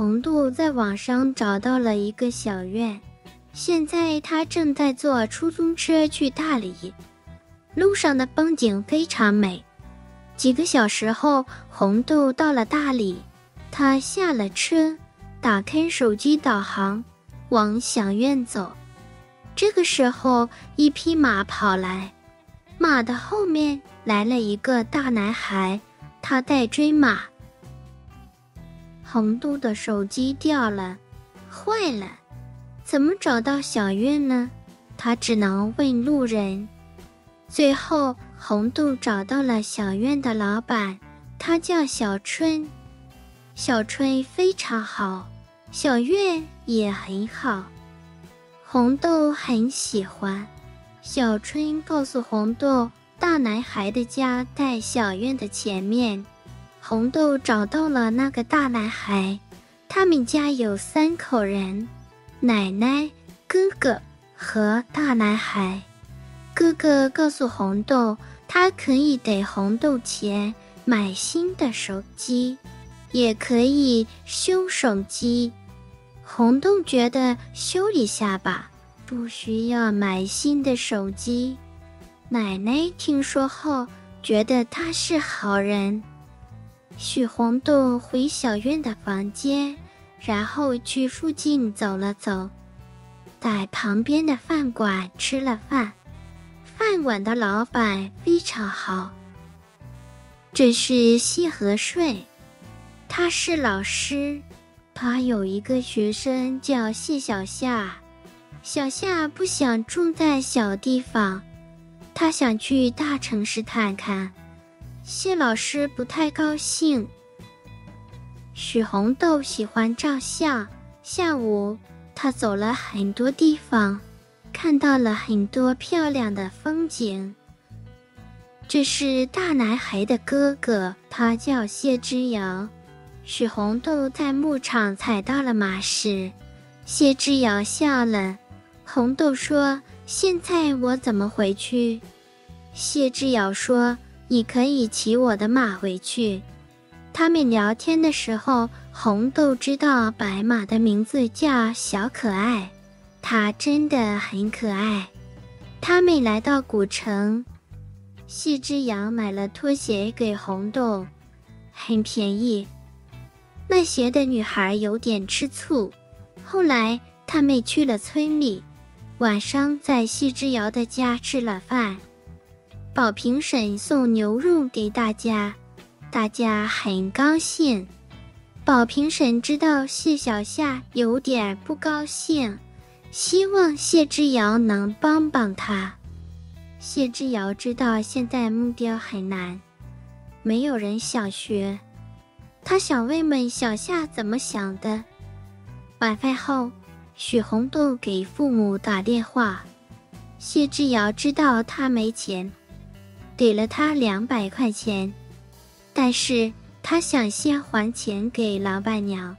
红豆在网上找到了一个小院，现在他正在坐出租车去大理，路上的风景非常美。几个小时后，红豆到了大理，他下了车，打开手机导航，往小院走。这个时候，一匹马跑来，马的后面来了一个大男孩，他在追马。红豆的手机掉了，坏了，怎么找到小院呢？他只能问路人。最后，红豆找到了小院的老板，他叫小春。小春非常好，小院也很好，红豆很喜欢。小春告诉红豆，大男孩的家在小院的前面。红豆找到了那个大男孩，他们家有三口人：奶奶、哥哥和大男孩。哥哥告诉红豆，他可以给红豆钱买新的手机，也可以修手机。红豆觉得修一下吧，不需要买新的手机。奶奶听说后，觉得他是好人。许红豆回小院的房间，然后去附近走了走，在旁边的饭馆吃了饭。饭馆的老板非常好。这是谢和顺，他是老师，他有一个学生叫谢小夏。小夏不想住在小地方，他想去大城市看看。谢老师不太高兴。许红豆喜欢照相，下午他走了很多地方，看到了很多漂亮的风景。这是大男孩的哥哥，他叫谢之遥。许红豆在牧场踩到了马屎，谢之遥笑了。红豆说：“现在我怎么回去？”谢之遥说。你可以骑我的马回去。他们聊天的时候，红豆知道白马的名字叫小可爱，它真的很可爱。他们来到古城，细之阳买了拖鞋给红豆，很便宜。卖鞋的女孩有点吃醋。后来他们去了村里，晚上在细之遥的家吃了饭。宝平婶送牛肉给大家，大家很高兴。宝平婶知道谢小夏有点不高兴，希望谢之遥能帮帮他。谢之遥知道现在木雕很难，没有人想学，他想问问小夏怎么想的。晚饭后，许红豆给父母打电话，谢之遥知道他没钱。给了他两百块钱，但是他想先还钱给老板娘。